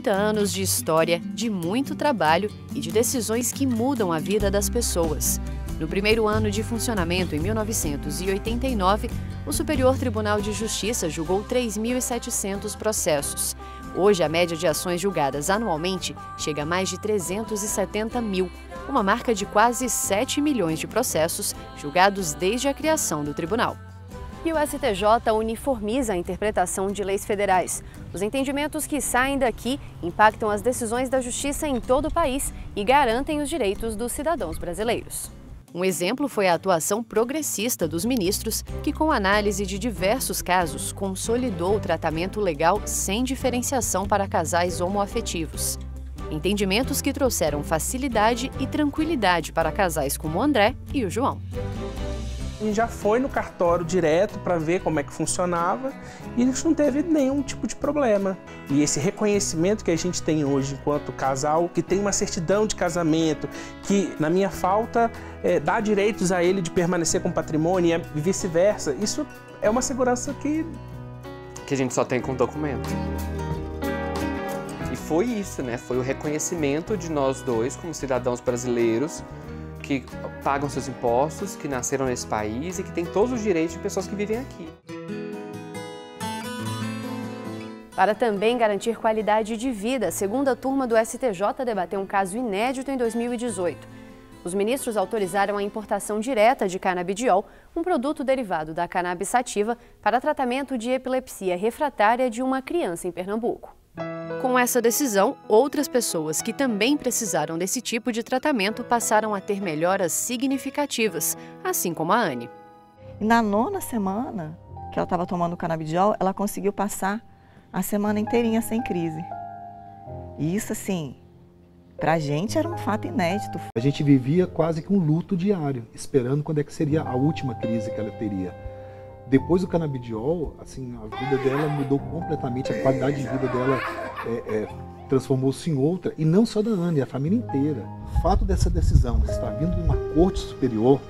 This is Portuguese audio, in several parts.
30 anos de história, de muito trabalho e de decisões que mudam a vida das pessoas. No primeiro ano de funcionamento, em 1989, o Superior Tribunal de Justiça julgou 3.700 processos. Hoje, a média de ações julgadas anualmente chega a mais de 370 mil, uma marca de quase 7 milhões de processos julgados desde a criação do tribunal. E o STJ uniformiza a interpretação de leis federais. Os entendimentos que saem daqui impactam as decisões da justiça em todo o país e garantem os direitos dos cidadãos brasileiros. Um exemplo foi a atuação progressista dos ministros, que, com análise de diversos casos, consolidou o tratamento legal sem diferenciação para casais homoafetivos. Entendimentos que trouxeram facilidade e tranquilidade para casais como o André e o João. Gente já foi no cartório direto para ver como é que funcionava e não teve nenhum tipo de problema. E esse reconhecimento que a gente tem hoje enquanto casal, que tem uma certidão de casamento, que na minha falta é, dá direitos a ele de permanecer com patrimônio e vice-versa, isso é uma segurança que. que a gente só tem com documento. E foi isso, né? Foi o reconhecimento de nós dois como cidadãos brasileiros que pagam seus impostos, que nasceram nesse país e que têm todos os direitos de pessoas que vivem aqui. Para também garantir qualidade de vida, a segunda turma do STJ debateu um caso inédito em 2018. Os ministros autorizaram a importação direta de canabidiol, um produto derivado da cannabis sativa, para tratamento de epilepsia refratária de uma criança em Pernambuco. Com essa decisão, outras pessoas que também precisaram desse tipo de tratamento passaram a ter melhoras significativas, assim como a Anne. Na nona semana que ela estava tomando canabidiol, ela conseguiu passar a semana inteirinha sem crise. E isso, assim, para a gente era um fato inédito. A gente vivia quase que um luto diário, esperando quando é que seria a última crise que ela teria. Depois do canabidiol, assim, a vida dela mudou completamente, a qualidade de vida dela é, é, transformou-se em outra, e não só da Anne, a família inteira. O fato dessa decisão estar vindo de uma corte superior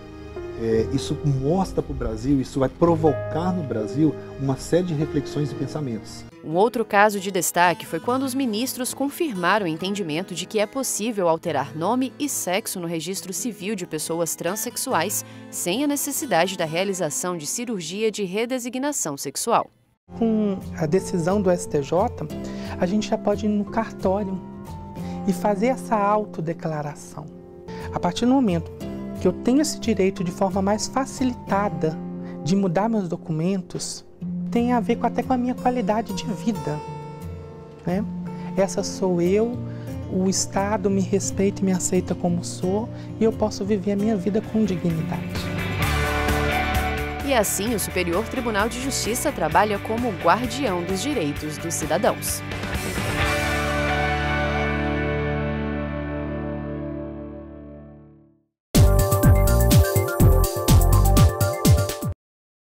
é, isso mostra para o Brasil, isso vai provocar no Brasil uma série de reflexões e pensamentos. Um outro caso de destaque foi quando os ministros confirmaram o entendimento de que é possível alterar nome e sexo no registro civil de pessoas transexuais sem a necessidade da realização de cirurgia de redesignação sexual. Com a decisão do STJ, a gente já pode ir no cartório e fazer essa autodeclaração. A partir do momento que eu tenho esse direito de forma mais facilitada de mudar meus documentos, tem a ver com, até com a minha qualidade de vida. Né? Essa sou eu, o Estado me respeita e me aceita como sou e eu posso viver a minha vida com dignidade. E assim, o Superior Tribunal de Justiça trabalha como guardião dos direitos dos cidadãos.